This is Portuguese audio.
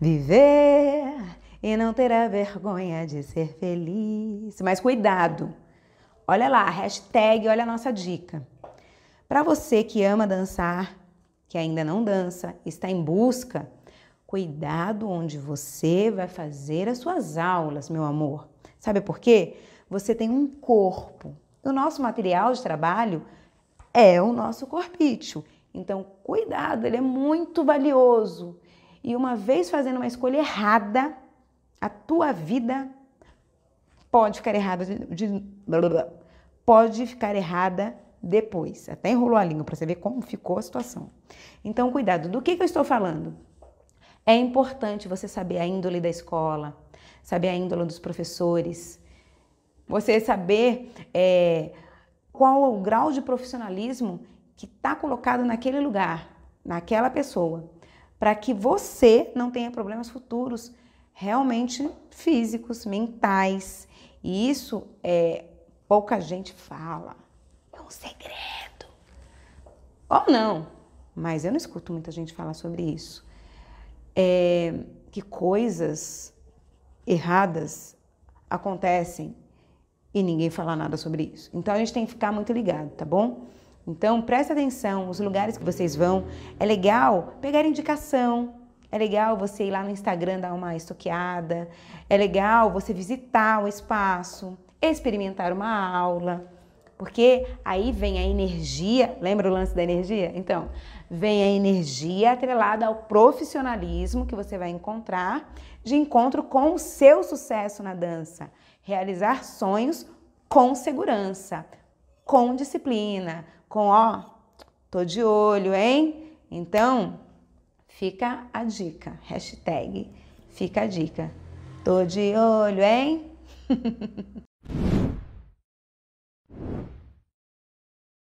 Viver e não terá vergonha de ser feliz. Mas cuidado! Olha lá, hashtag, olha a nossa dica. Para você que ama dançar, que ainda não dança, está em busca, cuidado onde você vai fazer as suas aulas, meu amor. Sabe por quê? Você tem um corpo. O nosso material de trabalho é o nosso corpício. Então, cuidado, ele é muito valioso. E uma vez fazendo uma escolha errada, a tua vida pode ficar errada de, de pode ficar errada depois. Até enrolou a língua para você ver como ficou a situação. Então, cuidado. Do que, que eu estou falando? É importante você saber a índole da escola, saber a índole dos professores, você saber é, qual o grau de profissionalismo que está colocado naquele lugar, naquela pessoa, para que você não tenha problemas futuros realmente físicos, mentais. E isso é pouca gente fala. É um segredo. Ou não, mas eu não escuto muita gente falar sobre isso. É, que coisas erradas acontecem e ninguém fala nada sobre isso. Então a gente tem que ficar muito ligado, tá bom? Então presta atenção, os lugares que vocês vão, é legal pegar indicação, é legal você ir lá no Instagram dar uma estoqueada, é legal você visitar o espaço, experimentar uma aula, porque aí vem a energia, lembra o lance da energia? Então, vem a energia atrelada ao profissionalismo que você vai encontrar de encontro com o seu sucesso na dança realizar sonhos com segurança, com disciplina, com ó, tô de olho, hein? Então, fica a dica, hashtag fica a dica. Tô de olho, hein?